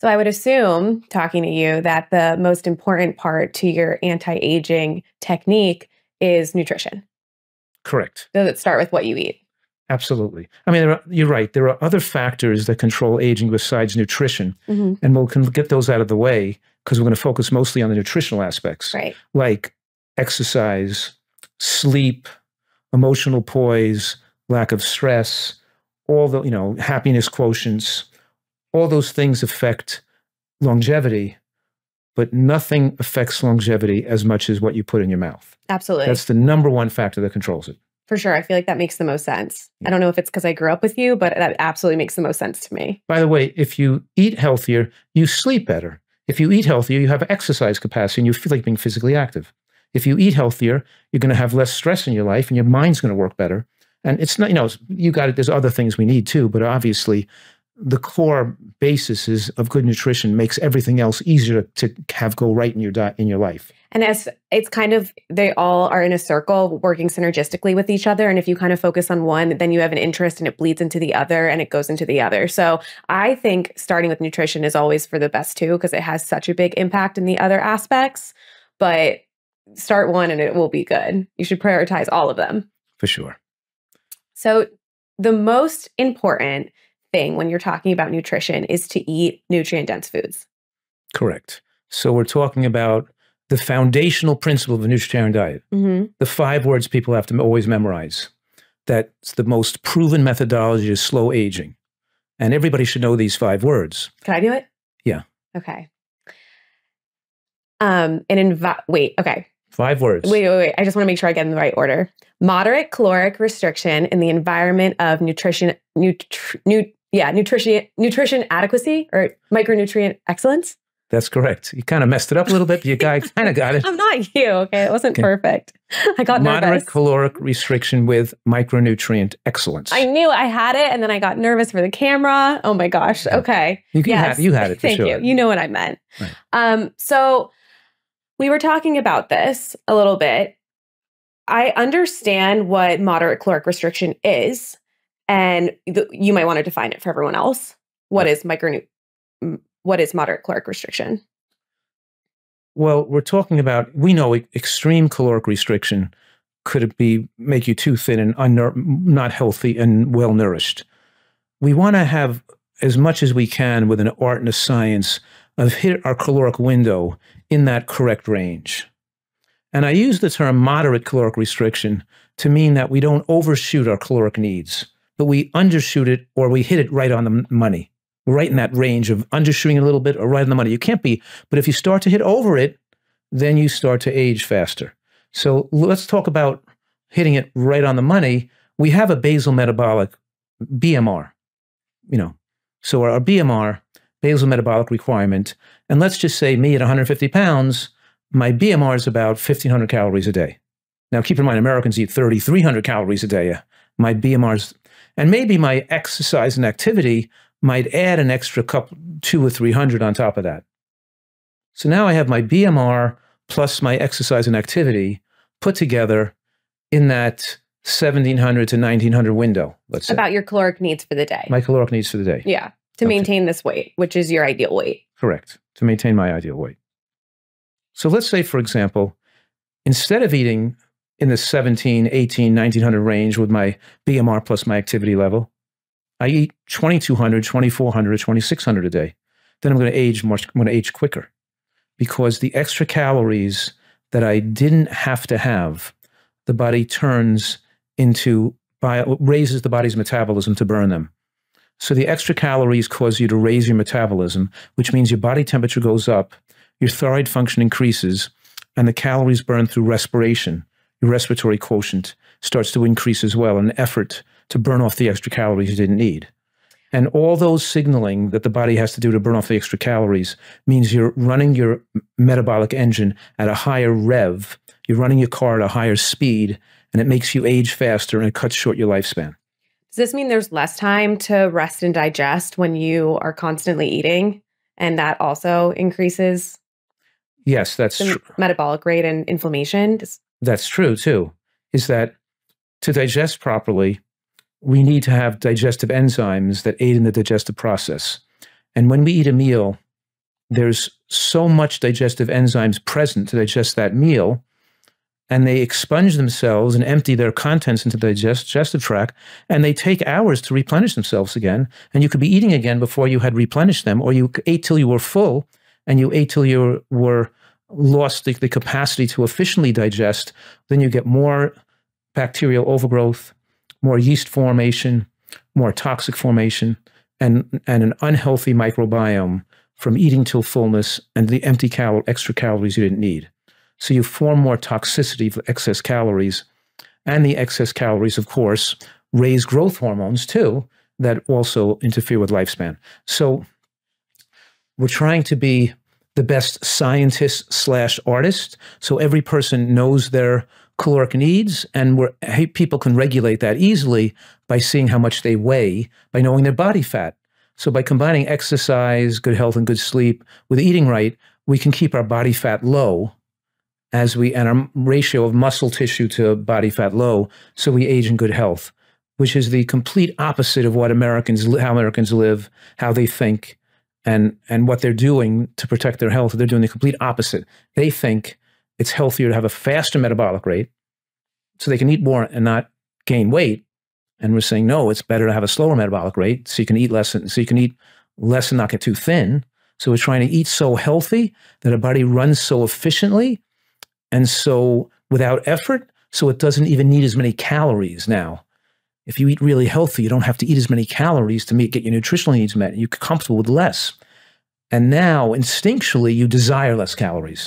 So I would assume, talking to you, that the most important part to your anti-aging technique is nutrition. Correct. Does it start with what you eat? Absolutely. I mean, are, you're right. There are other factors that control aging besides nutrition, Mm-hmm. and we'll can get those out of the way because we're going to focus mostly on the nutritional aspects, Right. like exercise, sleep, emotional poise, lack of stress, all the you know happiness quotients. All those things affect longevity, but nothing affects longevity as much as what you put in your mouth. Absolutely. That's the number one factor that controls it. For sure. I feel like that makes the most sense. I don't know if it's because I grew up with you, but that absolutely makes the most sense to me. By the way, if you eat healthier, you sleep better. If you eat healthier, you have exercise capacity and you feel like being physically active. If you eat healthier, you're going to have less stress in your life and your mind's going to work better. And it's not, you know, you got it. There's other things we need too, but obviously the core basis is of good nutrition makes everything else easier to have go right in your diet in your life. And as it's kind of, they all are in a circle working synergistically with each other. And if you kind of focus on one, then you have an interest and it bleeds into the other and it goes into the other. So I think starting with nutrition is always for the best too, because it has such a big impact in the other aspects. But start one and it will be good. You should prioritize all of them. For sure. So, the most important thing when you're talking about nutrition is to eat nutrient dense foods. Correct. So we're talking about the foundational principle of a nutritarian diet. Mm-hmm. the five words people have to always memorize. That's the most proven methodology is slow aging. And everybody should know these five words. Can I do it? Yeah. Okay. Um, an envi- wait, okay. Five words. Wait, wait, wait. I just want to make sure I get in the right order. Moderate caloric restriction in the environment of nutrition, nutri- nu- yeah, nutrition, nutrition adequacy or micronutrient excellence. That's correct. You kind of messed it up a little bit, but you guy kind of got it. I'm not you. Okay, it wasn't Okay. perfect. I got Moderate nervous. caloric restriction with micronutrient excellence. I knew I had it, and then I got nervous for the camera. Oh my gosh. Okay. you, can yes. have, you had it for Thank sure. you. You know what I meant. Right. Um, so we were talking about this a little bit. I understand what moderate caloric restriction is, and th- you might want to define it for everyone else. What is micro? What is moderate caloric restriction? Well, we're talking about we know extreme caloric restriction could be make you too thin and not healthy and well nourished. We want to have as much as we can with an art and a science of hit our caloric window in that correct range. And I use the term moderate caloric restriction to mean that we don't overshoot our caloric needs, but we undershoot it or we hit it right on the money. Right in that range of undershooting a little bit or right on the money. You can't be but if you start to hit over it, then you start to age faster. So let's talk about hitting it right on the money. We have a basal metabolic BMR, you know. So our BMR, basal metabolic requirement, and let's just say me at 150 pounds, my BMR is about 1,500 calories a day. Now, keep in mind, Americans eat 3,300 calories a day. My BMR's, and maybe my exercise and activity might add an extra couple, two or 300 on top of that. So now I have my BMR plus my exercise and activity put together in that 1700 to 1900 window, let's say. About your caloric needs for the day. my caloric needs for the day. yeah, to Okay. maintain this weight, which is your ideal weight. Correct. To maintain my ideal weight. So let's say, for example, instead of eating in the 17, 18, 1900 range with my BMR plus my activity level, I eat 2200, 2400, 2600 a day. Then I'm going to age much, I'm going to age quicker because the extra calories that I didn't have to have, the body turns into, bio, raises the body's metabolism to burn them. So the extra calories cause you to raise your metabolism, which means your body temperature goes up, your thyroid function increases, and the calories burn through respiration, your respiratory quotient starts to increase as well, an effort to burn off the extra calories you didn't need. And all those signaling that the body has to do to burn off the extra calories means you're running your metabolic engine at a higher rev. You're running your car at a higher speed, and it makes you age faster and it cuts short your lifespan. Does this mean there's less time to rest and digest when you are constantly eating? And that also increases Yes, that's the true. metabolic rate and inflammation? Does- that's true too, is that to digest properly, we need to have digestive enzymes that aid in the digestive process. And when we eat a meal, there's so much digestive enzymes present to digest that meal and they expunge themselves and empty their contents into the digestive tract and they take hours to replenish themselves again and you could be eating again before you had replenished them or you ate till you were full and you ate till you were lost the, the capacity to efficiently digest then you get more bacterial overgrowth more yeast formation more toxic formation and, and an unhealthy microbiome from eating till fullness and the empty cal- extra calories you didn't need. So you form more toxicity for excess calories. And the excess calories, of course, raise growth hormones too that also interfere with lifespan. So we're trying to be the best scientist slash artist. So every person knows their caloric needs, and where people can regulate that easily by seeing how much they weigh, by knowing their body fat. So by combining exercise, good health, and good sleep with eating right, we can keep our body fat low as we and our ratio of muscle tissue to body fat low, so we age in good health, which is the complete opposite of what Americans how Americans live, how they think, and and what they're doing to protect their health. They're doing the complete opposite. They think it's healthier to have a faster metabolic rate, so they can eat more and not gain weight, and we're saying, no, it's better to have a slower metabolic rate so you can eat less, and, so you can eat less and not get too thin. So we're trying to eat so healthy that our body runs so efficiently and so without effort, so it doesn't even need as many calories now. If you eat really healthy, you don't have to eat as many calories to meet, get your nutritional needs met. You're comfortable with less. And now, instinctually, you desire less calories.